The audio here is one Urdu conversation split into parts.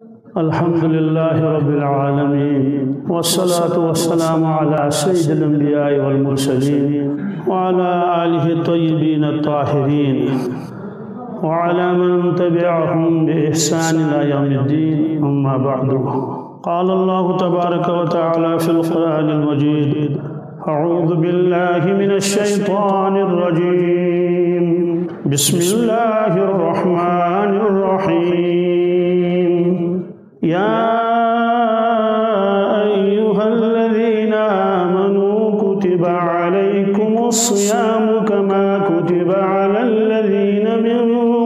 الحمد لله رب العالمين والصلاة والسلام على سيد الأنبياء والمرسلين وعلى آله الطيبين الطاهرين وعلى من تبعهم بإحسان إلى يوم الدين أما بعد. قال الله تبارك وتعالى في القرآن المجيد أعوذ بالله من الشيطان الرجيم. بسم الله الرحمن الرحيم. يا أيها الذين آمنوا كتب عليكم الصيام كما كتب على الذين من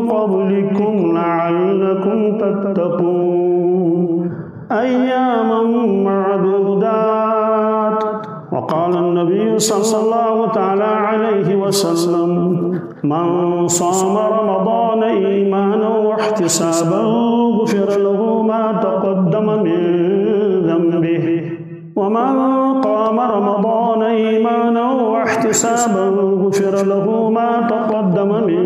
قبلكم لعلكم تتقون. أياما معدودات. وقال النبي صلى الله تعالى عليه وسلم من صام رمضان إيمانا واحتسابا غفر له تقدم من ذنبه. ومن قام رمضان إيمانا واحتسابا غفر له ما تقدم من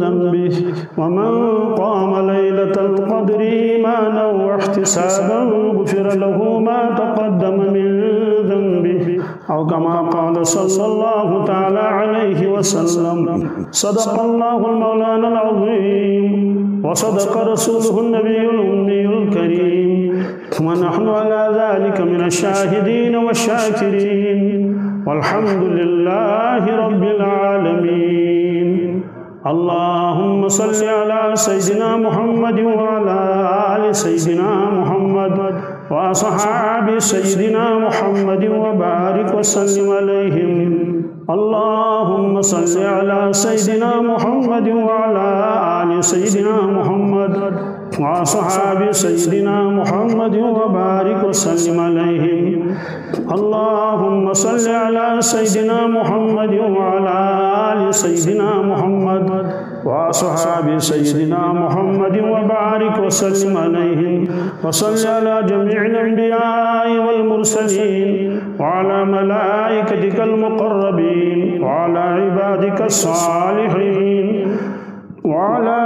ذنبه. ومن قام ليلة القدر إيمانا واحتسابا غفر له ما تقدم من ذنبه. أو كما قال صلى الله تعالى عليه وسلم صدق الله المولانا العظيم. وصدق رسوله النبي الأمي الكريم. ونحن على ذلك من الشاهدين والشاكرين. والحمد لله رب العالمين. اللهم صل على سيدنا محمد وعلى آل سيدنا محمد وأصحاب سيدنا محمد وبارك وسلم عليهم. اللهم صل على سيدنا محمد وعلى آل سيدنا محمد وأصحاب سيدنا محمد وبارك وسلم عليهم. اللهم صل على سيدنا محمد وعلى آل سيدنا محمد وأصحاب سيدنا محمد وبارك وسلم عليهم وصل على جميع الأنبياء والمرسلين وعلى ملائكتك المقربين وعلى عبادك الصالحين وعلى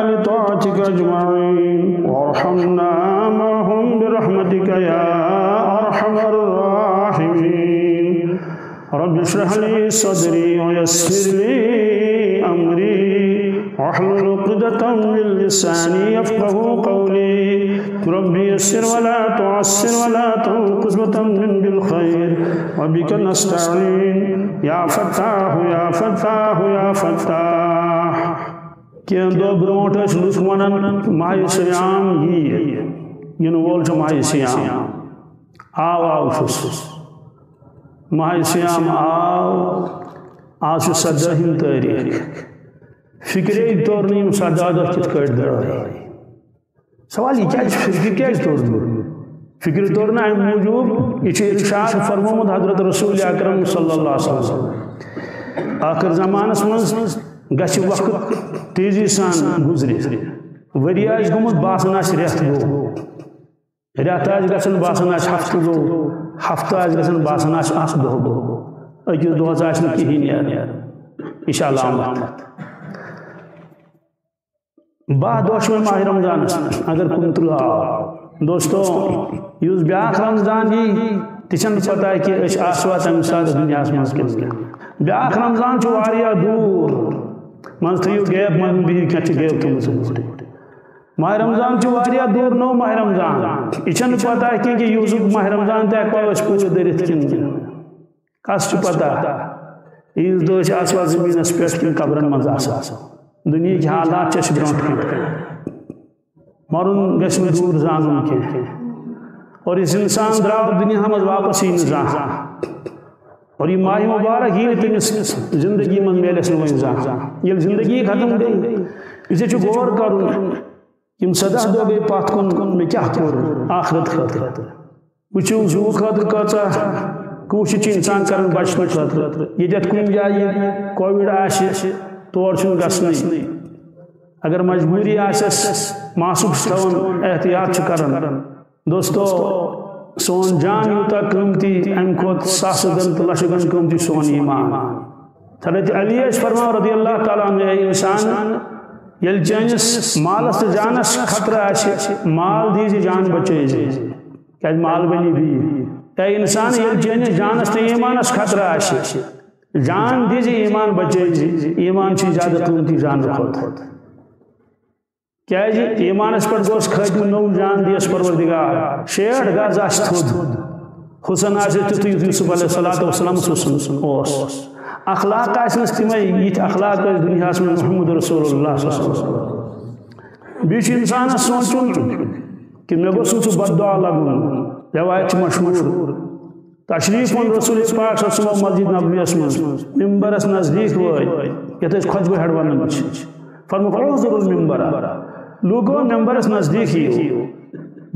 آل طاعتك أجمعين. وارحمنا معهم برحمتك يا أرحم الراحمين. رب اشرح لي صدري ويسر لي عقدة من لساني يفقه قولي. ربي يسر ولا تعسر ولا تنقص وتمن بالخير. وبك نستعين. يا فتاح يا فتاح يا فتاح. کینٛہہ دۄہ برونٛٹھ ٲسۍ لُکھ وَنان ماہِ سیام یی یِنہٕ یعنی وول چھُ ماہِ سیام. آو آو چھُس ماہِ سیام، آو. آز چھُ سدٲہِم تٲریٖخ فکرے توٚر نہٕ یِم سداہ دۄہ کِتھ سوال یہ کیا فکر کیا توڑ فکر توڑنا ہے موجود، یہ ارشاد فرمومت حضرت رسول اکرم صلی اللہ علیہ وسلم۔ آخر زمانس منز گچھ وقت تیزی سان گزری وری آس گومت باسان آس ریت گو ریت آس گژھان باسان آس ہفتہ گو ہفتہ آس گژھان باسان آس اکھ دۄہ گو أکِس دۄہس آسہِ نہٕ کِہیٖنۍ نیران یہِ چھِ علامت باہ دۄہ چھُ ماہ رمضانس اگر کُنہٕ تٕرٛہ دوستو یُس بیٛاکھ رمضان جی، یی تہِ چھَنہٕ پتہ کہِ أسۍ آسوا تَمہِ ساتہٕ دُنیاہس منٛز کِنہٕ بیٛاکھ رمضان چھُ واریاہ دوٗر۔ منٛزٕ تھٲیِو گیپ منٛز بِہِو کینٛہہ چھِ گیپ تھٲومٕژ ماہ رمضان چھُ واریاہ دوٗر نوٚو ماہ رمضان۔ یہِ چھَنہٕ پتہ کینٛہہ کہِ یوٗسُف ماہ رمضان تہِ ہٮ۪کوا أسۍ پوٗرٕ دٔرِتھ کِنہٕ کس چھُ پتہ۔ عیٖذ دۄہ چھِ آسان زٔمیٖنس پٮ۪ٹھ کِنہٕ قبرن منٛز آسان دنیا حالات چھِ برونٛٹھ کَنۍ مرُن گژھِ نہٕ دوٗر زانُن کینٛہہ اور یُس اِنسان درٛاو دُنیا منٛز واپس یی نہٕ اور یہ ماہ مبارک یی نہٕ تٔمِس زندگی منٛز میلٮ۪س نہٕ وۄنۍ زانٛہہ ییٚلہِ زندگی ختم گٔے اِسے چھُ غور کَرُن یِم سداہ دۄہ گٔے پتھ کُن مےٚ کیٛاہ کوٚر آخرت خٲطرٕ وٕچھِو زوٗ خٲطرٕ کۭژاہ کوٗشِش چھِ اِنسان کران بچنہٕ خٲطرٕ ییٚتٮ۪تھ کُنہِ جایہِ کووِڈ آسہِ تور چھُنہٕ گژھنٕے اگر مجبوٗری آسٮ۪س ماسُک چھُ احتیاط چھُ دوستو، سون جان یوٗتاہ قۭمتی اَمہِ کھۄتہٕ ساسہٕ گن تہٕ لچھِ گن قۭمتی سون ایمان۔ حضرت علی ٲسۍ فرماو رضی اللہ تعالیٰ عنہ، اے اِنسان، یل چانس مالس جانس خطرہ آشی، مال دیجی جان بچے کیا مال بنی بھی۔ اے انسان، یل چانس جانس تو ایمانس خطرہ آشی۔ جان دیجی ایمان بچے ایمان چی زیادہ قیمتی جان رکھو۔ کیا جی ایمانس پر گوس کھجو نو جان دیس پروردگار۔ شیٹ گاز آس تھود حسن آس تیتو یوسف علیہ السلام حسن اوس۔ اخلاق آسنس تمے یہ اخلاق اس دنیا میں محمد رسول اللہ صلی اللہ علیہ وسلم۔ بیچ انسان سوچن کہ میں گوس سو بد دعا لگن روایت مشہور۔ تشریف ان رسول پاک صلی اللہ علیہ وسلم مسجد نبوی اسمن ممبرس نزدیک وای یتھ خطبہ ہڈ ونن فرمو فرمو المنبر لوگو ممبرس نزدیک ہی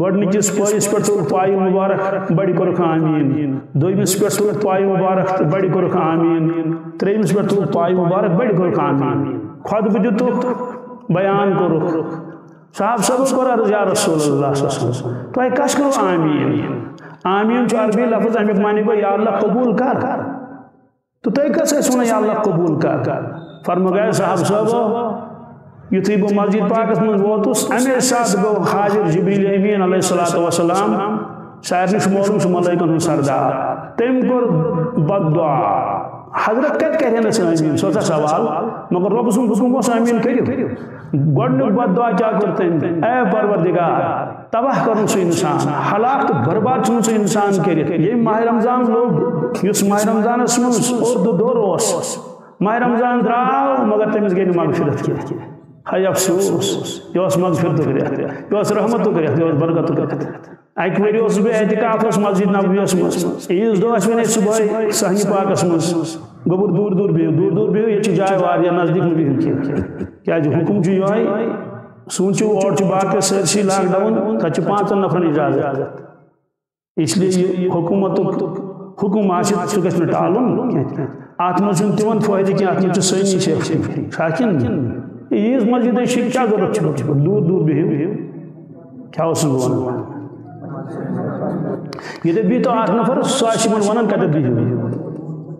گۄڈنِکِس پٲیِس پٮ۪ٹھ تُل پایہِ مُبارک بڑِ کوٚرُکھ آمیٖن۔ دوٚیمِس پٮ۪ٹھ تُلُکھ پایہِ مُبارک تہٕ بڑِ کوٚرُکھ آمیٖن ترٛیٚیمِس پٮ۪ٹھ تُلُکھ پایہِ مُبارک بڑِ کوٚرُکھ آمیٖن۔ خۄطبہٕ دِتُکھ بیان کوٚرُکھ صاحب صٲبس کوٚر عرض یا رسول اللہ صلی اللہ علیہ وسلم۔ تو تۄہہِ کس کوٚروٕ آمیٖن۔ آمیٖن چھُ عربی لفظ امیُک معنی گوٚو یا اللہ قبوٗل کر۔ تہٕ تُہۍ کس ٲسۍ وَنان یا اللہ قبوٗل کر۔ فرموگاے صاحب صٲب یتھی بہ مسجد پاکس من ووتس امے ساتھ گو حاضر جبریل امین علیہ الصلوۃ والسلام۔ سارے معلوم چھ سردار۔ تم کور بد دعا۔ حضرت کت کرے نہ امین سوچا سوال، مگر رب سن حکم کو امین کریو گڈنک بد دعا کیا کرتے ہیں؟ اے پروردگار، تباہ کرن سو انسان، ہلاک تو برباد چھن سو انسان کرے یہ ماہ رمضان لوگ اس ماہ رمضان اس من اور دو دور اس ماہ رمضان دراو، مگر تمس گئی مغفرت کی ہائی افسوس، یہ اس مغفرت ریت یہ اس رحمت ریت یہ اس برکت ریت اکہ وری اس بہ اعتکاف اس مسجد نبوی اس مز عیز دو اس ونے صبح صحنی پاک اس مز گبر دور دور بیو دور دور بیو یہ چھ جائے واریا نزدیک میں بھی کی کیا جو حکم جو یہ سوچو اور چھ باقی سرسی لاک ڈاؤن تچ پانچ نفر اجازت۔ اس لیے یہ حکومت حکم آشت سو گژھِ نہٕ ٹالُن؟ اتھ منٛز چھُنہٕ تِمن فٲیدٕ کینٛہہ اتھ منٛز چھُ سٲنی شیخ۔ شاکِن۔ عیز مسجد شک کیا ضرورت چھو چھو دور دور بہو کیا اس ون یہ بھی تو آٹھ نفر سو آشی من ونان کتہ بہو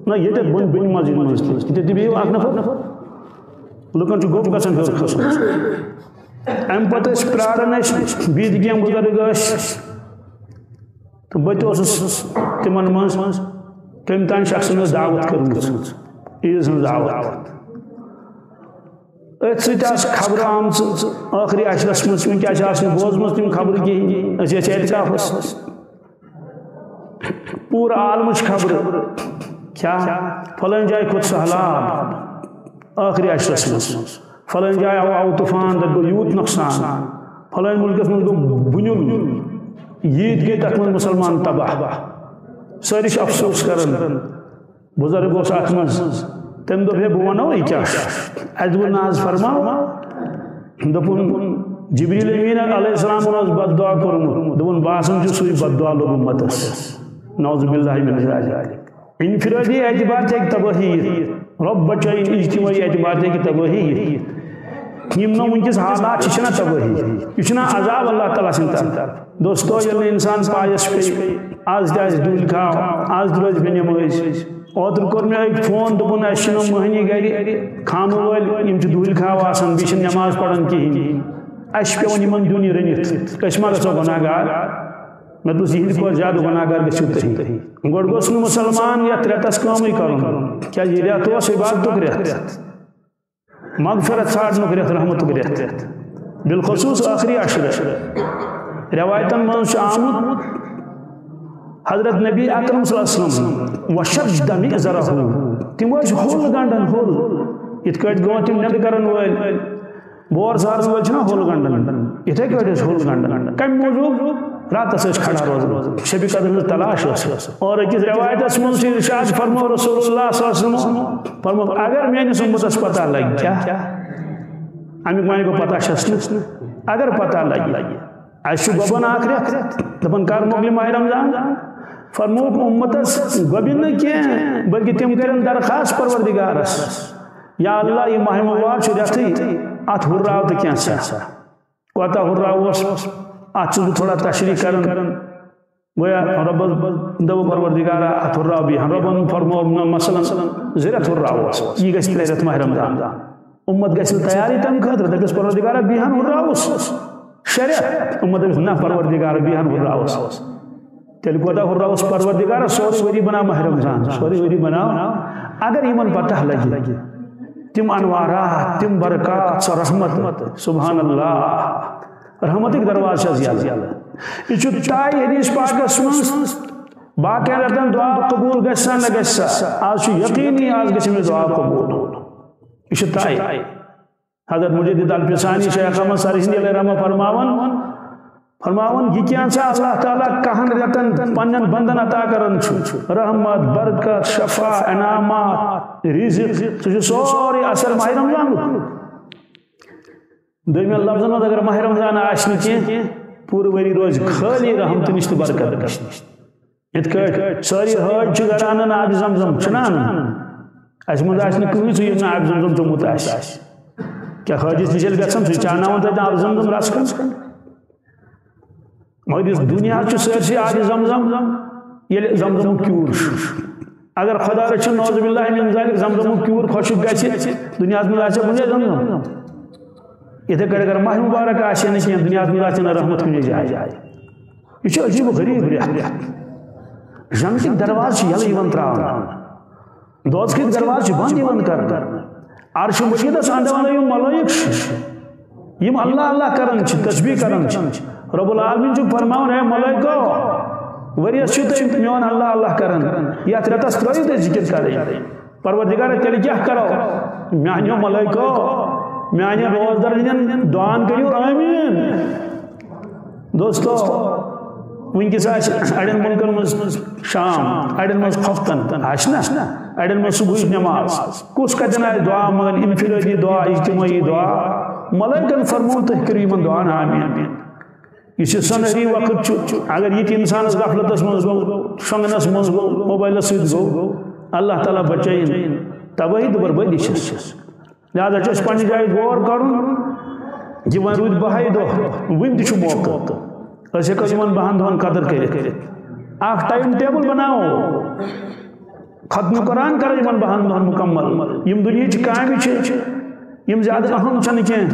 نہ، یہ تے بن بن مسجد مز یہ تے بہو آٹھ نفر۔ لکن چھ گوپ گژھان ہیور کھسن ام پتہ اس پرارن اس بیت گیم بزرگ اس تو بت اس تمن من کم تان شخص دعوت کرمت عیز دعوت۔ ات ست خبر آم آخری عشرس مز کیا بوزم تم خبر کہین اعتکافس پور عالم خبر کیا فلن جائے کھت سہلاب آخری عشرس مز فلن جائے آو آو طوفان در گو یوت نقصان فلن ملکس من گو بنیل یید گئی تک من مسلمان تباہ سرش افسوس کرن بزرگ اس اتمز تم دے بہ ونو یہ کیا ادب ناز فرما دپن جبریل امین علیہ السلام اس بد دعا کرم دپن باسن جو سوی بد دعا لوگ امتس نعوذ باللہ من ذلک انفرادی اعتبار سے تباہی رب بچائیں اجتماعی اعتبار سے تباہی یم نو ونکس حالات چھنا تباہی یہ چھنا عذاب اللہ تعالی سن طرف دوستو یل انسان پایس پہ، آز داس دل کھاو آز دروز بنیمائش اوتر کور میں ایک فون دپن اس مہنی گری خام ول دول کھاو آسان بیش نماز پڑھن کہین اس پیون یمن دونی رنیت کشما گسو گناہگار میں تو ہند کو زیادہ گناہگار گسو تہی گوڑ گوس نو مسلمان یا ترتس کام کرن کیا یہ رات تو عبادت رہت مغفرت نو رہت رحمت رہت بالخصوص آخری عشر روایتن من آمد حضرت نبی اکرم صلی اللہ علیہ وسلم وشد مئزرہ تم وش ہول گنڈن، ہول۔ ات کٹ گو تم نبی کرن ول بور سارن ول چھنا ہول گنڈن۔ اتھے کٹ اس ہول گنڈن۔ کم موجود رات سے کھڑا روز شب قدر میں تلاش اس اور کس روایت اس من سے ارشاد فرمو رسول اللہ صلی اللہ علیہ وسلم فرمو اگر میں نے سمت اس پتہ لگ کیا امی معنی کو پتہ شس اگر پتہ لگ ایسو گبن آخرت دپن کر مغلی ماہ رمضان۔ فرموک امتس گبن کی بلکہ تم کرن درخواست پروردگارس یا اللہ، یہ ماہ موار چھو رہتی ات ہراو تو کیا سا؟ کوتا ہراو اس۔ ات چھو تھوڑا تشریح کرن۔ گویا رب دو پروردگارا ات ہراو بھی ہم ربن فرمو مثلا زیرت ہراو اس۔ یہ گس پلیرت ماہ رمضان۔ امت گھس تیاری تم خطر دپس پروردگار بیہن ہراوس شریعت، امت دپس نہ پروردگار بیہن ہراوس تیل کوتا ہراوس پروردگار سوری وری بنا ماہ رمضان سوری وری بنا اگر ایمن پتہ لگی تم انوارات تم برکات، سو رحمت۔ سبحان اللہ رحمت ایک دروازہ زیادہ۔ یہ چھو تائی حدیث پاکس منس باقی رتن دعا قبول گسا نہ گسا آج چھو یقینی آج گسی میں دعا قبول۔ یہ چھو تائی۔ حضرت مجدد الفسانی شیخ احمد سرحندی علیہ رحمہ فرماون فرماون، یہ کیا سا اللہ تعالیٰ کہن رتن، پنن بندن عطا کرن چھو؟ رحمت، برکت شفا انعامات، رزق چھو سوری اثر ماہ رمضان۔ دویمین لفظن مز اگر ماہ رمضان آشن کی پور وری روز خالی رحمت نشت برکت نشت۔ ات کٹ ساری حج چھ گران آب زمزم چھنان اس مز آشن کمی چھ یم آب زمزم چموت آش۔ کیا حجس نشل گژھان سہ چاناون تتہ آب زمزم رس کن مگر اس دنیا چھ سرسی آب زمزم یل زمزم کیور۔ اگر خدا رچن نوز باللہ من ذالک زمزم کیور خوشک گژھِ دنیا مز آسہ کُنہِ زمزم۔ اتھے کڑ اگر ماہ مبارک آسے نہ کینٛہہ دنیا مز آسہ نہ رحمت کُنہِ جایہِ یہ چھُ عجیب و غریب رٮ۪تھ جنتٕکۍ دروازٕ چھِ یلہٕ یِوان ترٛاونہٕ دوزکٕکۍ دروازٕ چھِ بنٛد یِوان کرنہٕ عرش مجیدس انٛدٕ یِم ملٲیِک چھِ یِم اللہ اللہ کران چھِ تسبیح کران چھِ رب العالمین چھُ فرماوان ہے ملٲیکو ؤریَس چھُ تُہۍ میون اللہ اللہ کران یتھ رٮ۪تس ترٛٲیِو تُہۍ ذِکر کرٕنۍ پروردگار تیٚلہِ کیٛاہ کرو؟ میانیو ملٲیکو میانہِ روزدر ہٕنٛدٮ۪ن دعان کٔرِو آمیٖن۔ دوستو ونکس اڑین ملکن مز شام، اڑین مز ہفتن آنا اڑین مز صبح نماز۔ کس کتن آئے دعا مگر انفرادی دعا، اجتماعی دعا۔ ملائکن فرمون تہ کرو یمن دعان آمین۔ یہ سنہری وقت اگر یہ انسانس غفلتس مز گو شنگنس مز گو موبائلس ست گو اللہ تعالیٰ بچائن تباہی تو بربادی چھس لہذا چھ پنہ جائے غور کرن یہ ون رود بہائی دہ ون تہ موقع۔ اس ہیکو یمن بہن دہن قدر کرت اخ ٹائم ٹیبل بناو ختم قرآن کر یمن بہن دہن مکمل۔ یم دنیا چھ کامہ چھ یم زیادہ اہم چھن کین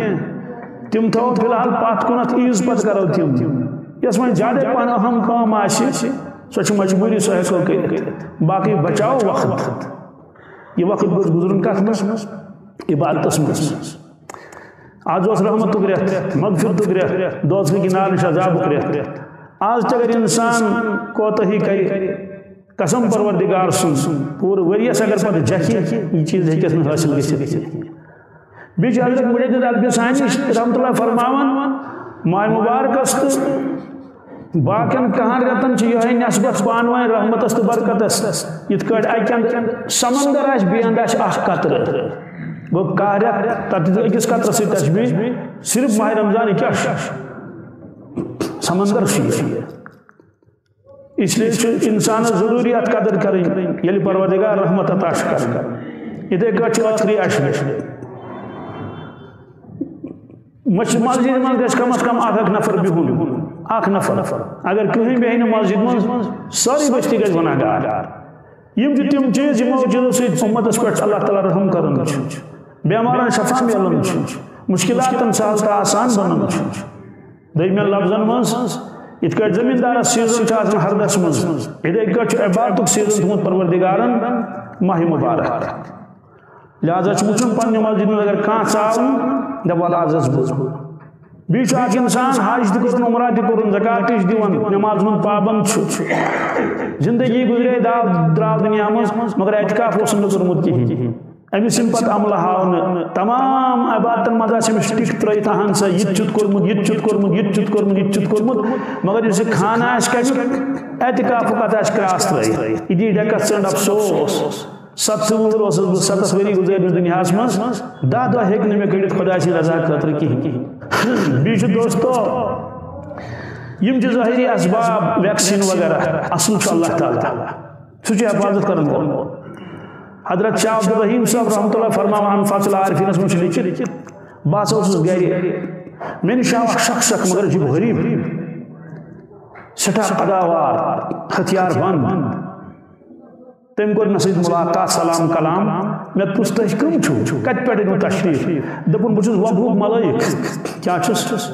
تم تھو فی الحال پات کنت عیز پت کرو تم۔ یس من زیادہ پان اہم کام آسی سو مجبوری سو ہیکو کرت باقی بچاو وقت۔ یہ وقت گزرن کت مس عبادتس مس آج اس رحمت رت مغفرت رت دوز کی نال نش عذاب رت آج اگر انسان کوتہی کر، قسم پروردگار سن پور وریس اگر پتہ جکھی یہ چیز ہیکس حاصل گژھت بیچ حضرت مجدد البسانی رحمت اللہ فرماون ماہ مبارکس تو باقین کہاں رتن چھ یہ نسبت پانوائن رحمتس تو برکتس یت کٹ اکن سمندر آس بیند آس اخ قطر۔ گو کاریت تب اکس قطر سی تشبیح صرف ماہ رمضان کیا سمندر شیئر اس لیے انسان ضروریات قدر کریں۔ یلی پروردگار رحمت عطا کر ادھے کچھ آخری عشر مسجد من گھس کم از کم اکھ نفر بہن اکھ نفر۔ اگر کہیں بہن مسجد من ساری بستی گھس گناہ گار یم جی تم چیز یمو چیزو سۭتۍ امتس پٮ۪ٹھ اللہ تعالیٰ رحم کران بیمارن شفا ملن مشکلات سہل تو آسان بنان دمین لفظن مز ات کٹ زمیندار سیزن ہردس مز اتھے کٹ عبادت سیزن تھوت پروردگارن، ماہ مبارک۔ لہذا وچن پنہ مسجد میں اگر کان ژاون دپ آز بوز بیچ اکھ انسان حج تہ کرن عمرہ تہ کرن زکات تہ دیون نماز من پابند زندگی گزرے دا دراو دنیا مز مگر اعتکاف اوس نہ کرمت کہین امس یم پتہ عملہ ہاؤن تمام عبادتن مزہ امس ٹک ترت اہن سا یہ چت کورمت یہ چت کورمت یہ چت کورمت یہ چت کورمت مگر اس کھانا آس کمیک اعتکاف پتہ آس کراس ترت یہ ڈکت سنڈ افسوس۔ ست وہر اوسس بہ ستس وری گزار دنیا مز دہ دہ ہیک نہ مے کڑت خدا سن رضا خاطر کہین بیچ دوستو، یم چھ ظاہری اسباب ویکسین وغیرہ، اصل چھ اللہ تعالی۔ سہ حفاظت کرن وول حضرت شاہ عبد الرحیم صاحب رحمت اللہ فرماوان فاصل عارفین اس مجھ لکھت باس اس گھری میں نے شاہ شخص اک مگر جب غریب۔ سٹھا قداوار، ہتھیار بند۔ تم کو نسید ملاقات، سلام، کلام، میں پوچھ تھی کم چھو کت پہ تشریف۔ دپن بہت وبو ملائک کیا چھس؟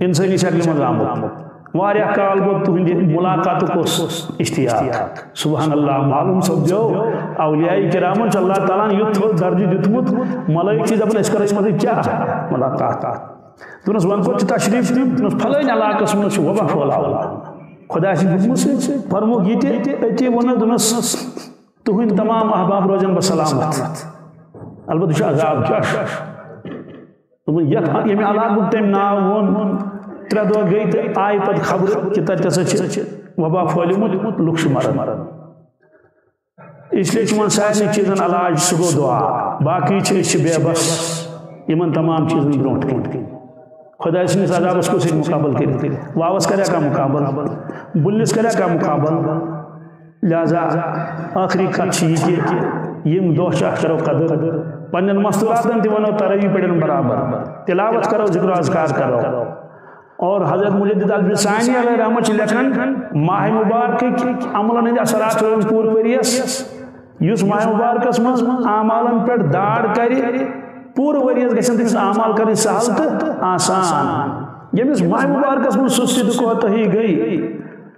انسانی شکل من آمت واریاہ کال گو تہند ملاقات کس اشتیاق۔ سبحان اللہ، معلوم سپدو اولیاء کرامن چھ اللہ تعالیٰ یت درجہ دتمت ملائک چھ دپن اس کرس مدد کیا ملاقات۔ دونس ون کو تشریف۔ دیم دونس پھلین علاقس من چھ وبا خدا دتمس فرمو اتی ون دونس تہند تمام احباب روزن بسلامت۔ البتہ چھ عذاب کیا دوپن یت یمہ علاقہ تم ناو ون ترے دہ گئی تو آئی پہ خبر کہ تب ہسا وبا پھلمت لک مران اس لیے چون سارے چیزن علاج سہ گو دعا۔ باقی بے بس۔ ان تمام چیزن برونٹ کن خدا سندس عذابس کو سر مقابل کر واوس کریا کا مقابل۔ بلس کریا کا مقابل۔ لہذا آخری کت یہ کہ یم دہ کرو قدر۔ پنن مستوراتن تہ ونو تروی پڑن برابر۔ تلاوت کرو، ذکر اذکار کرو۔ اور حضرت مجدد الفسانی علیہ رحمت لکھن ماہ مبارک عملن ہند اثرات پور وریس اس۔ ماہ مبارکس من اعمالن پہ داڑ کر پور وریس گھن تمس اعمال کر سہل تو آسان۔ یمس ماہ مبارکس من سستی دکوتہی گئی۔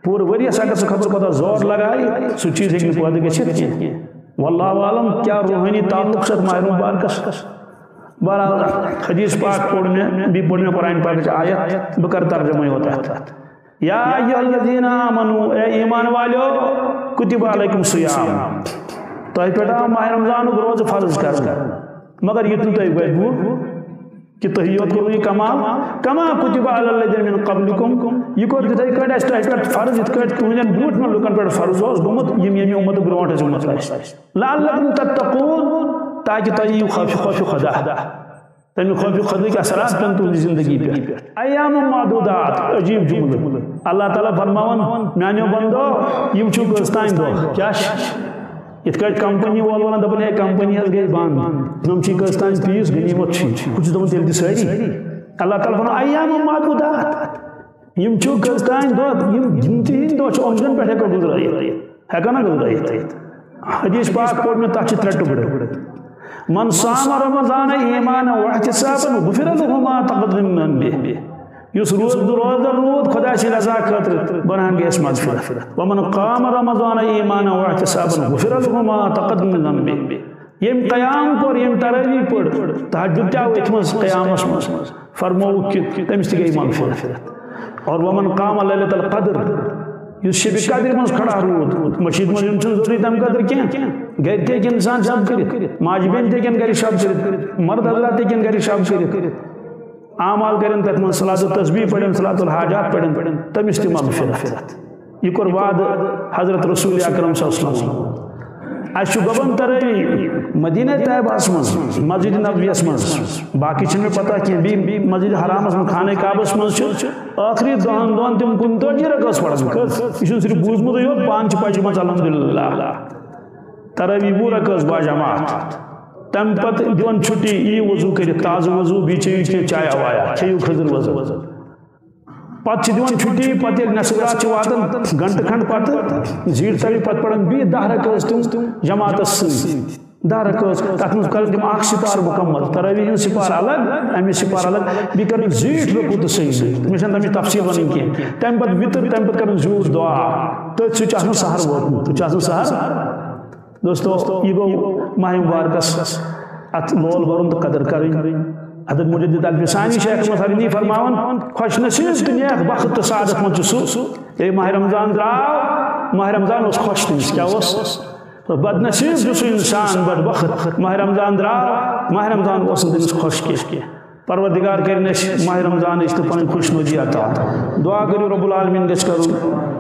پور وریس اگر سہ خبر پتہ زور لگائی سہ چیز ہیکہ پودہ گھت واللہ عالم، کیا روحانی تعلق ست ماہ مبارکس بہرحال، حدیث پاک پڑھ میں بھی پڑھ میں قرآن پاک سے آیت بکر ترجمہ ہوتا ہے۔ یا ایوہ الذین آمنو اے ایمان والیو کتب علیکم سیام تو ہی پیٹا ماہ رمضان روز فرض کر۔ مگر یہ تو ہی گئے بھو کہ تو ہی کرو یہ کمال، کما کتب علی الذین من قبلکم، یہ کو دیتا ہے کہ اس طرح فرض ات کٹ تمہیں بوٹ میں لوکن پر فرض ہو گمت، یہ یہ امت برونٹ ہے امت لعلکم تتقون، تاکہ تھی خوف خوف خدا تمہ خوف خدا کے اثرات پن تہذ زندگی پہ۔ ایام معدودات، عجیب جملہ اللہ تعالیٰ فرماون میانو بندو یم چھو گستان دو۔ کیا ات کٹ کمپنی وول ونان دپن ہے کمپنی ہز گئی بند نم چھ گستان پیس غنیمت چھ کچھ دپن تیل دی ساری اللہ تعالیٰ فرماون ایام معدودات یم چھو گستان دو یم جنتی دو چھ اومجن پہ ہیکو گزرائیت ہیکو نا گزرائیت حدیث پاک پوٹ میں تاچ ترٹ ٹکڑے من صام رمضان یس روز روز رود خدا سی رضا خاطر بنان گیس مغفرت ومن قام رمضان ایمان و احتسابا غفر له ما تقدم من ذنبه. یم قیام کور یم تراوی پڑ تہجد تاو اتمز قیامس مز فرمو کہ تمس تگئی مغفرت اور ومن قام لیلۃ القدر اس شب قدر من کھڑا رود. مشید من ضروری تم قدر کیا؟ گھر تے انسان شب کرت ماج بین تے گھر شب کرت مرد حضرات تے گھر شب کرت اعمال کرن تک من صلات التسبیح پڑھن صلات الحاجات پڑھن تمس تہ مغفرت یہ کور وعد حضرت رسول اکرم صلی اللہ علیہ وسلم۔ اس گبن ترئی مدینہ طیبہ من مسجد نبویس من باقی چھن میں پتہ کہ بھی مسجد حرام من خانہ کعبہ من چھ۔ آخری دہن دہن تم کن تو جی رکس پڑھن کس یہ صرف بوزمت یوت پانچ پچ من الحمدللہ۔ تراوی وہ رکس با جماعت۔ تم پت دون چھٹی ای وضو کر تازہ وضو بھی چیو چایا وایا چیو خضر وضو۔ پت پتہ دون چھٹی پت ایک پتہ نصرات واتن گھنٹہ کھنڈ پتہ، زیر تری پتہ پڑھن بی دہ رکس تم، جماعت ست دہ رکس تک من کر تم اخ سپار مکمل، تراوی ہن سپار الگ، امی سپار الگ، بی کر زیٹ رکو تو صحیح تم چھن تم تفصیل ونن کی تم پتہ وتر تم پتہ کر زور دعا۔ تو چھ چھ سحر ووت تو چھ سحر دوستو یہ گو ماہ مبارکس، ات لول ورن تو قدر کریں۔ حضرت مجدد الفسانی شیخ مسرینی فرماون، خوش نصیب دنیا بخت سعادت من سو اے ماہ رمضان دراو ماہ رمضان اس خوش تنس کیا اس۔ بد نصیب جو انسان بد بخت ماہ رمضان دراو ماہ رمضان اس تنس خوش کی پروردگار کرنے ماہ رمضان اس تو پن خوش نوجی عطا۔ دعا کرو رب العالمین گس کرو